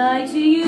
I to you.